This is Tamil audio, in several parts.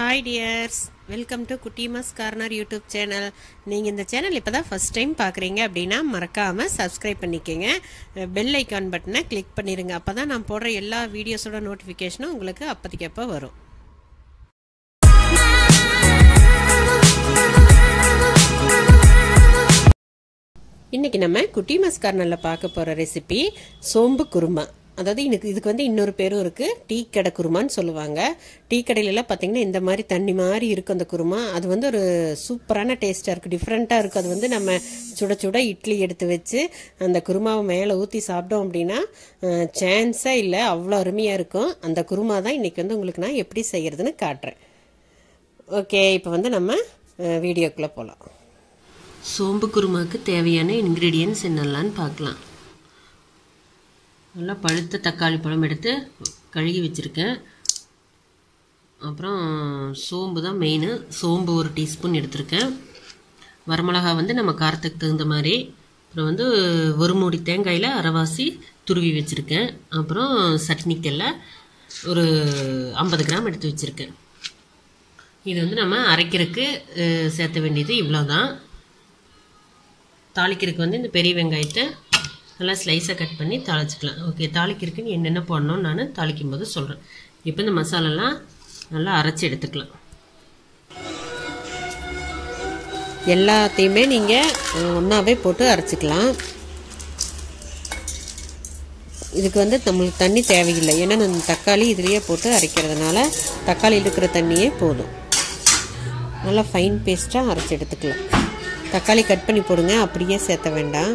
ஹாய் டியர்ஸ் வெல்கம் டு குட்டிமாஸ் கார்னர் யூடியூப் சேனல் நீங்கள் இந்த சேனல் இப்போ தான் ஃபஸ்ட் டைம் பார்க்குறீங்க அப்படின்னா மறக்காமல் சப்ஸ்கிரைப் பண்ணிக்கோங்க. பெல் ஐக்கான் பட்டனை கிளிக் பண்ணிடுங்க அப்போ தான் நான் போடுற எல்லா வீடியோஸோட நோட்டிஃபிகேஷனும் உங்களுக்கு அப்போதைக்கப்போ வரும். இன்றைக்கி நம்ம குட்டிமாஸ் கார்னரில் பார்க்க போகிற ரெசிபி சோம்பு குருமா. அதாவது எனக்கு இதுக்கு வந்து இன்னொரு பேரும் இருக்குது டீ கடை குருமான்னு சொல்லுவாங்க. டீ கடையிலலாம் பார்த்தீங்கன்னா இந்த மாதிரி தண்ணி மாதிரி இருக்கும் அந்த குருமா. அது வந்து ஒரு சூப்பரான டேஸ்ட்டாக இருக்குது டிஃப்ரெண்ட்டாக இருக்குது அது வந்து நம்ம சுட சுட இட்லி எடுத்து வச்சு அந்த குருமாவை மேலே ஊற்றி சாப்பிட்டோம் அப்படின்னா சான்ஸே இல்லை அவ்வளோ அருமையாக இருக்கும். அந்த குருமா தான் இன்றைக்கி வந்து உங்களுக்கு நான் எப்படி செய்கிறதுன்னு காட்டுறேன். ஓகே இப்போ வந்து நம்ம வீடியோக்குள்ளே போகலாம் சோம்பு குருமாவுக்கு தேவையான இன்க்ரீடியன்ஸ் என்னெல்லாம்னு பார்க்கலாம். நல்லா பழுத்த தக்காளி பழம் எடுத்து கழுகி வச்சுருக்கேன். அப்புறம் சோம்பு தான் மெயின் சோம்பு ஒரு டீஸ்பூன் எடுத்திருக்கேன். வரமிளகா வந்து நம்ம காரத்துக்கு தகுந்த மாதிரி. அப்புறம் வந்து ஒரு மூடி தேங்காயில் அரைவாசி துருவி வச்சுருக்கேன். அப்புறம் சட்னிக்கல்ல ஒரு ஐம்பது கிராம் எடுத்து வச்சுருக்கேன். இது வந்து நம்ம அரைக்கிறதுக்கு சேர்த்த வேண்டியது இவ்வளோ தான் தாளிக்கிறதுக்கு வந்து இந்த பெரிய வெங்காயத்தை நல்லா ஸ்லைஸாக கட் பண்ணி தாளிச்சிக்கலாம். ஓகே தாளிக்கிறதுக்கு என்னென்ன போடணும்னு நான் தாளிக்கும் போது சொல்கிறேன் இப்போ இந்த மசாலாலாம் நல்லா அரைச்சி எடுத்துக்கலாம். எல்லாத்தையுமே நீங்கள் ஒன்றாவே போட்டு அரைச்சிக்கலாம். இதுக்கு வந்து நம்மளுக்கு தண்ணி தேவையில்லை. ஏன்னா நம்ம தக்காளி இதுலேயே போட்டு அரைக்கிறதுனால தக்காளி இருக்கிற தண்ணியே போதும். நல்லா ஃபைன் பேஸ்ட்டாக அரைச்சி எடுத்துக்கலாம். தக்காளி கட் பண்ணி போடுங்க அப்படியே சேர்த்த வேண்டாம்.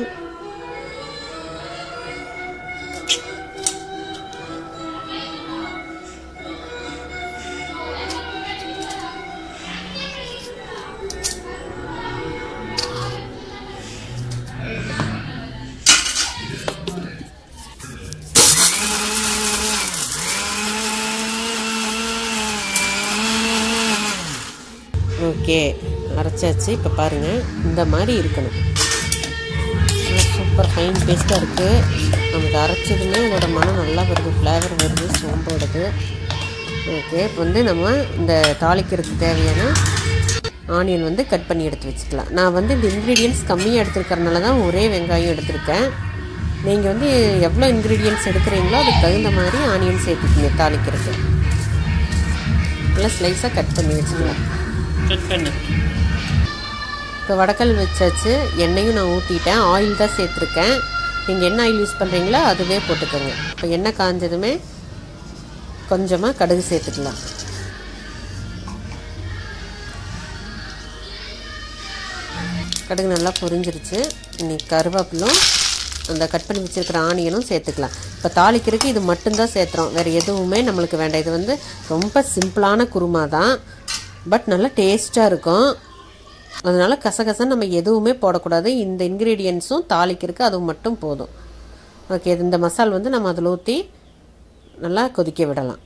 ஓகே அரைச்சாச்சு. இப்போ பாருங்கள் இந்த மாதிரி இருக்கணும். சூப்பர் ஃபைன் டேஸ்ட்டாக இருக்குது நமக்கு அரைச்சதுமே அதோட மனம் நல்லா வருது ஃப்ளேவர் வருது சோம்போடது ஓகே இப்போ வந்து நம்ம இந்த தாளிக்கிறதுக்கு தேவையான ஆனியன் வந்து கட் பண்ணி எடுத்து வச்சுக்கலாம். நான் வந்து இந்த இன்க்ரீடியன்ஸ் கம்மியாக எடுத்துருக்கறனால தான் ஒரே வெங்காயம் எடுத்திருக்கேன். நீங்கள் வந்து எவ்வளோ இன்க்ரீடியன்ஸ் எடுக்கிறீங்களோ அதுக்கு தகுந்த மாதிரி ஆனியன் சேர்த்துக்கிங்க தாளிக்கிறது நல்லா ஸ்லைஸாக கட் பண்ணி வச்சுக்கலாம். கட் பண்ணு. இப்போ வடக்கல் வச்சாச்சு. எண்ணெயும் நான் ஊற்றிட்டேன் ஆயில் தான் சேர்த்துருக்கேன். நீங்கள் என்ன ஆயில் யூஸ் பண்ணுறீங்களோ அதுவே போட்டுக்கோங்க. இப்போ எண்ணெய் காஞ்சதுமே கொஞ்சமாக கடுகு சேர்த்துக்கலாம். கடுகு நல்லா பொரிஞ்சிருச்சு. இன்னைக்கு கருவேப்பிலும் அந்த கட் பண்ணி வச்சுருக்கிற ஆனியனும் சேர்த்துக்கலாம். இப்போ தாளிக்கிறதுக்கு இது மட்டும்தான் சேர்த்துறோம். வேறு எதுவுமே நம்மளுக்கு வேண்டாம். இது வந்து ரொம்ப சிம்பிளான குருமா தான். பட் நல்லா டேஸ்ட்டாக இருக்கும். அதனால் கசகசன்னு நம்ம எதுவுமே போடக்கூடாது. இந்த இன்க்ரீடியன்ஸும் தாளிக்கிறதுக்கு அது மட்டும் போதும். ஓகே இந்த மசால் வந்து நம்ம அதில் ஊற்றி நல்லா கொதிக்க விடலாம்.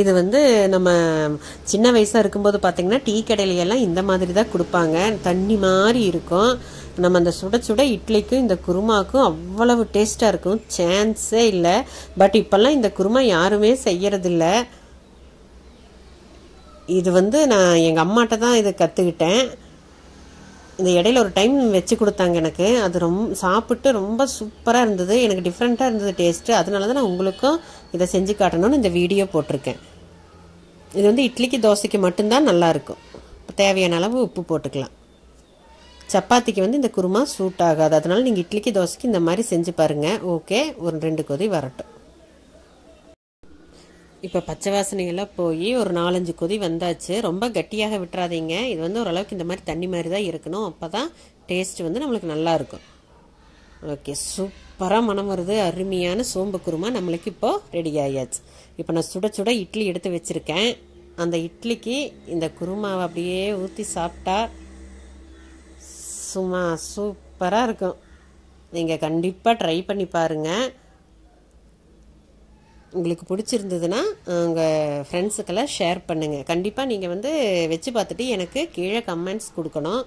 இது வந்து நம்ம சின்ன வயசாக இருக்கும்போது பார்த்திங்கன்னா டீ கடையிலையெல்லாம் இந்த மாதிரி தான் கொடுப்பாங்க. தண்ணி மாதிரி இருக்கும். நம்ம அந்த சுட சுட இட்லிக்கும் இந்த குருமாக்கும் அவ்வளவு டேஸ்ட்டாக இருக்கும். சான்ஸே இல்லை. பட் இப்போல்லாம் இந்த குருமா யாருமே செய்யறதில்ல. இது வந்து நான் எங்கள் அம்மாட்ட தான் இதை கற்றுக்கிட்டேன் இந்த இடையில ஒரு டைம் வச்சு கொடுத்தாங்க எனக்கு. அது ரொம்ப சாப்பிட்டு ரொம்ப சூப்பராக இருந்தது. எனக்கு டிஃப்ரெண்ட்டாக இருந்தது டேஸ்ட்டு அதனால தான் நான் உங்களுக்கும் இதை செஞ்சு காட்டணும்னு இந்த வீடியோ போட்டிருக்கேன். இது வந்து இட்லிக்கு தோசைக்கு மட்டும்தான் நல்லாயிருக்கும் தேவையான அளவு உப்பு போட்டுக்கலாம். சப்பாத்திக்கு வந்து இந்த குருமா சூட் ஆகாது. அதனால் நீங்கள் இட்லிக்கு தோசைக்கு இந்த மாதிரி செஞ்சு பாருங்கள் ஓகே ஒரு ரெண்டு கொதி வரட்டும். இப்போ பச்சை வாசனையெல்லாம் போய் ஒரு நாலஞ்சு கொதி வந்தாச்சு. ரொம்ப கட்டியாக விட்டுறாதீங்க. இது வந்து ஓரளவுக்கு இந்த மாதிரி தண்ணி மாதிரி தான் இருக்கணும். அப்போ தான் டேஸ்ட் வந்து நம்மளுக்கு நல்லா இருக்கும். ஓகே சூப்பராக மனம் வருது. அருமையான சோம்பு குருமா நம்மளுக்கு இப்போது ரெடி ஆயாச்சு. இப்போ நான் சுட சுட இட்லி எடுத்து வச்சுருக்கேன். அந்த இட்லிக்கு இந்த குருமாவை அப்படியே ஊற்றி சாப்பிட்டா சும்மா சூப்பராக இருக்கும். நீங்கள் கண்டிப்பாக ட்ரை பண்ணி பாருங்கள் உங்களுக்கு பிடிச்சிருந்ததுன்னா உங்கள் ஃப்ரெண்ட்ஸுக்கெல்லாம் ஷேர் பண்ணுங்கள் கண்டிப்பாக நீங்கள் வந்து வச்சு பார்த்துட்டு எனக்கு கீழே கமெண்ட்ஸ் கொடுக்கணும்.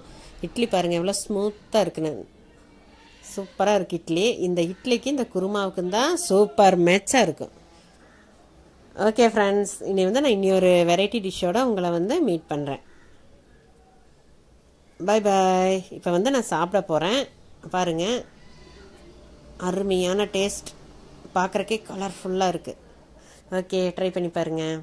இட்லி பாருங்கள் எவ்வளோ ஸ்மூத்தாக இருக்குன்னு. சூப்பராக இருக்குது இட்லி. இந்த இட்லிக்கு இந்த குருமாவுக்கும் தான் சூப்பர் மேட்சாக இருக்கும். ஓகே ஃப்ரெண்ட்ஸ் இனி வந்து நான் இன்னொரு ஒரு வெரைட்டி டிஷ்ஷோட உங்களை வந்து மீட் பண்ணுறேன் பை பாய் இப்போ வந்து நான் சாப்பிட போகிறேன் பாருங்கள் அருமையான டேஸ்ட் பார்க்குறக்கே கலர்ஃபுல்லாக இருக்குது ஓகே ட்ரை பண்ணி பாருங்கள்